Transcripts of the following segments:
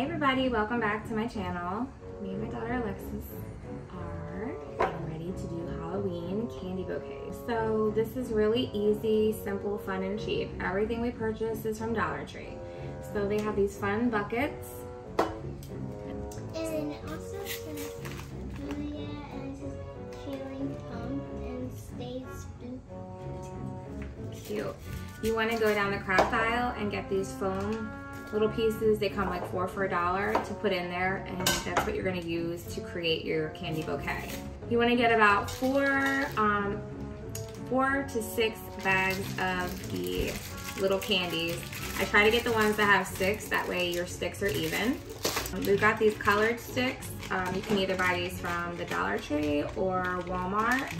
Hey everybody, welcome back to my channel. Me and my daughter Alexis are getting ready to do Halloween candy bouquets. So this is really easy, simple, fun, and cheap. Everything we purchase is from Dollar Tree. So they have these fun buckets. And also Julia and just feeling pumped and stays Cute. You want to go down the craft aisle and get these foam little pieces. They come like four for a dollar to put in there and that's what you're gonna use to create your candy bouquet. You wanna get about four, um, four to six bags of the little candies. I try to get the ones that have sticks, that way your sticks are even. We've got these colored sticks. Um, you can either buy these from the Dollar Tree or Walmart.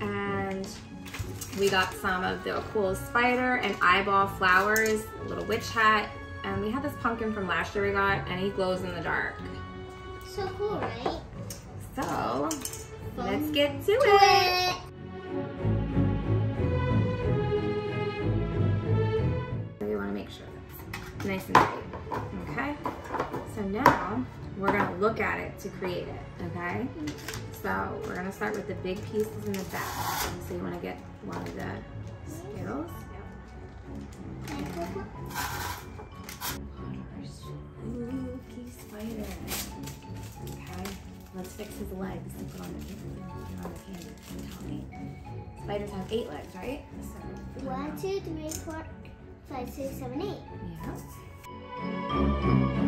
And we got some of the cool spider and eyeball flowers, little witch hat, and we have this pumpkin from last year we got, and he glows in the dark. So cool, right? So, Fun. let's get to it. We want to make sure it's nice and tight, okay? So now, we're gonna look at it to create it, okay? So, we're gonna start with the big pieces in the back. So you wanna get one of the Skittles. Fix his legs and put on the, put on the candy and. Spiders have eight legs, right? So, One, two, three, four, five, six, seven, eight. Yeah.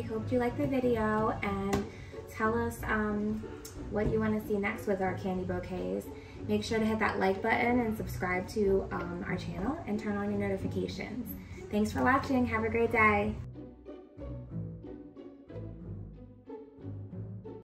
We hope you liked the video and tell us um, what you want to see next with our candy bouquets. Make sure to hit that like button and subscribe to um, our channel and turn on your notifications. Thanks for watching. Have a great day.